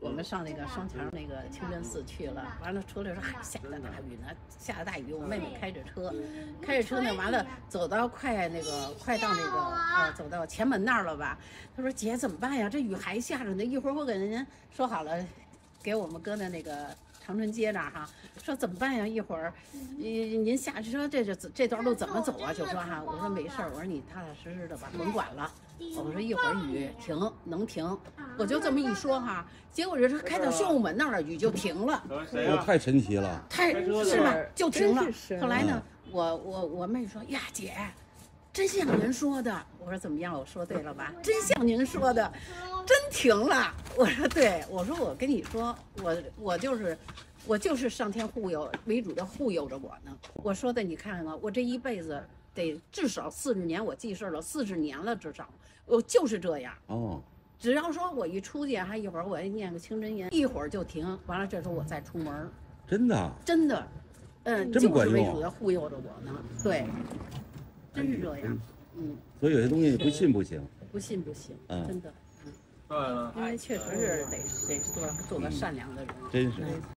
我们上那个双桥那个清真寺去了，完了出来说还下着大雨呢，下着大雨，我妹妹开着车，开着车呢，完了走到快那个快到那个呃走到前门那儿了吧？她说姐怎么办呀？这雨还下着呢，一会儿我给人家说好了，给我们搁在那个长春街那儿哈，说怎么办呀？一会儿，您您下车这这这段路怎么走啊？就说哈，我说没事儿，我说你踏踏实实的吧，甭管了。我说一会儿雨停能停，我就这么一说哈，结果这开到宣武门那儿了，雨就停了，我太神奇了。太是吧？就停了后来呢，我我我妹说呀，姐，真像您说的。我说怎么样？我说对了吧？真像您说的，真停了。我说对，我说我跟你说，我我就是我就是上天护佑为主的护佑着我呢。我说的你看看啊，我这一辈子得至少四十年，我记事儿了四十年了，至少我就是这样。哦，只要说我一出去，还一会儿我念个清真言，一会儿就停，完了这时候我再出门儿，真的。真的，嗯，这么就是为主的护佑着我呢，对，真是这样，嗯，所以有些东西不信不行。不信不行，嗯真的，对了。因为确实是得得做做个善良的人，真是。嗯